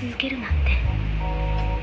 続けるなんて。